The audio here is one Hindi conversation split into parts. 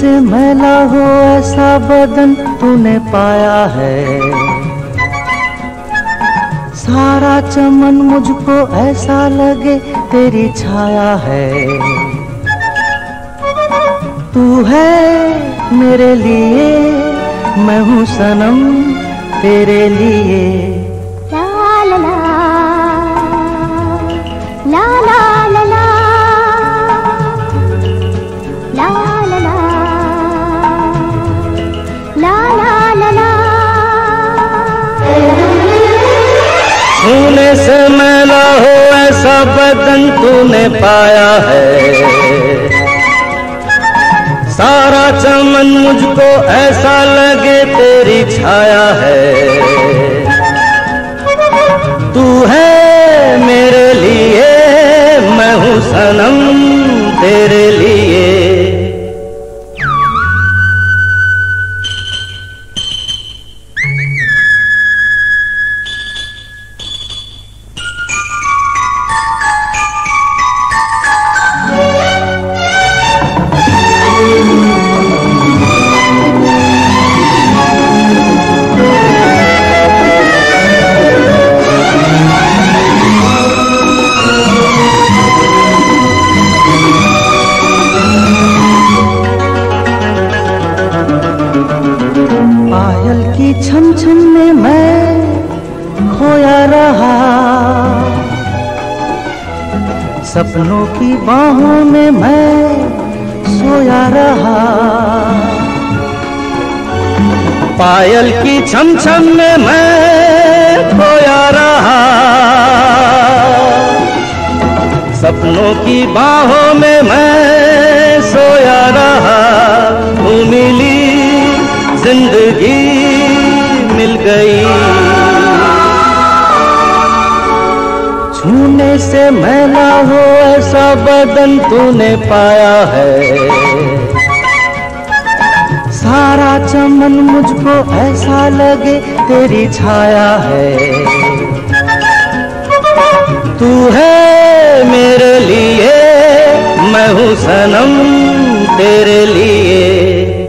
से मैला हो ऐसा बदन तूने पाया है। सारा चमन मुझको ऐसा लगे तेरी छाया है। तू है मेरे लिए, मैं हूँ सनम तेरे लिए। से मैला हो, ऐसा बदन तूने पाया है। सारा चमन मुझको ऐसा लगे तेरी छाया है। तू है सपनों की बाहों में मैं सोया रहा। पायल की छम छम में मैं खोया रहा। सपनों की बाहों में मैं सोया रहा। तू मिली ज़िंदगी मिल गई। छूने से मैला हो ऐसा बदन तूने पाया है। सारा चमन मुझको ऐसा लगे तेरी छाया है। तू है मेरे लिए, मैं हूँ सनम तेरे लिए।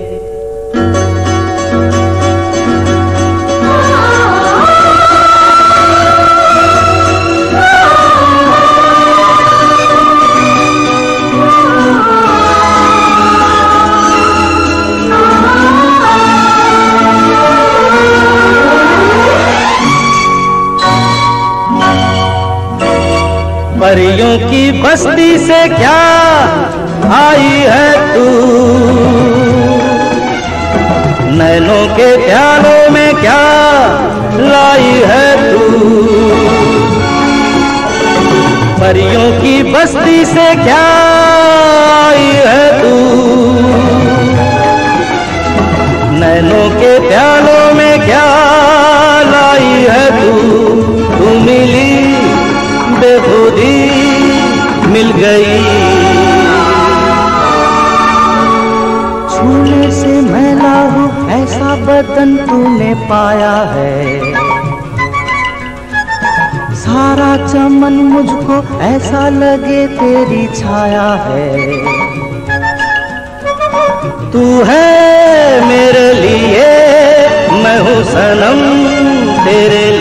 परियों की बस्ती से क्या आई है तू? नैनों के प्यालों में क्या लाई है तू? परियों की बस्ती से क्या आई ऐसा बदन तूने पाया है। सारा चमन मुझको ऐसा लगे तेरी छाया है। तू है मेरे लिए, मैं हूँ सनम तेरे लिए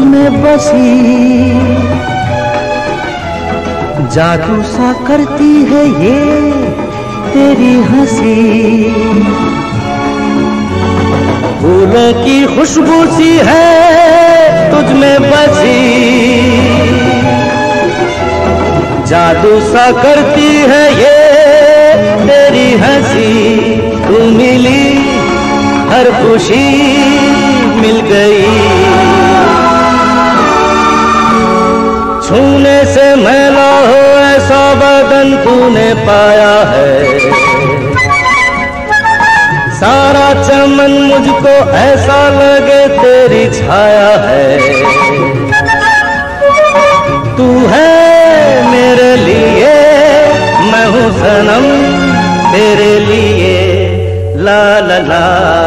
में बसी। जादू सा करती है ये तेरी हँसी। फूलों की खुशबू सी है तुझ में बसी। जादू सा करती है ये तेरी हँसी। तू मिली हर खुशी मिल गई। छूने से मैला हो, ऐसा बदन तूने पाया है। सारा चमन मुझको ऐसा लगे तेरी छाया है। तू है मेरे लिए, मैं हूँ सनम, तेरे लिए, ला ला ला।